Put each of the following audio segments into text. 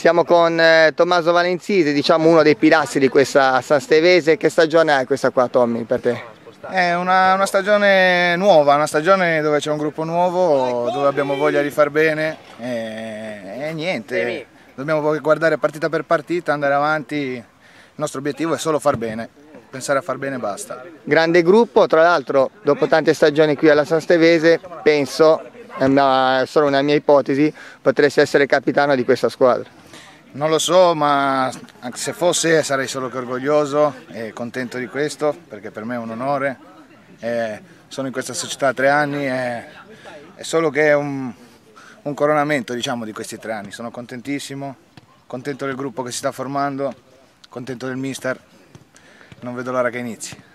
Siamo con eh, Tommaso Valenzisi, diciamo uno dei pilastri di questa San Stevese. Che stagione è questa qua Tommy per te? È una, una stagione nuova, una stagione dove c'è un gruppo nuovo, dove abbiamo voglia di far bene e, e niente, dobbiamo guardare partita per partita, andare avanti, il nostro obiettivo è solo far bene pensare a far bene e basta. Grande gruppo, tra l'altro dopo tante stagioni qui alla San Stevese penso, è solo una mia ipotesi, potresti essere capitano di questa squadra. Non lo so, ma anche se fosse sarei solo che orgoglioso e contento di questo, perché per me è un onore. E sono in questa società tre anni e è solo che è un, un coronamento diciamo, di questi tre anni. Sono contentissimo, contento del gruppo che si sta formando, contento del mister, non vedo l'ora che inizi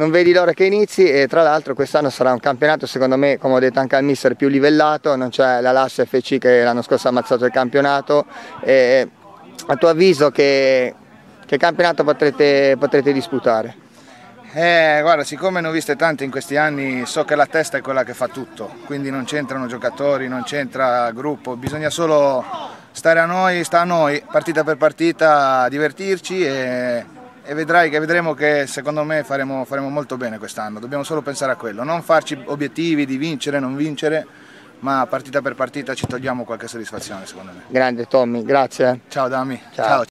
non vedi l'ora che inizi e tra l'altro quest'anno sarà un campionato secondo me come ho detto anche al mister più livellato, non c'è la LAS FC che l'anno scorso ha ammazzato il campionato e a tuo avviso che, che campionato potrete, potrete disputare? Eh, guarda, siccome ne ho viste tante in questi anni, so che la testa è quella che fa tutto, quindi non c'entrano giocatori, non c'entra gruppo, bisogna solo stare a noi, sta a noi, partita per partita, divertirci e e vedrai che vedremo che secondo me faremo, faremo molto bene quest'anno, dobbiamo solo pensare a quello, non farci obiettivi di vincere, non vincere, ma partita per partita ci togliamo qualche soddisfazione secondo me. Grande Tommy, grazie. Ciao Dami. Ciao. Ciao.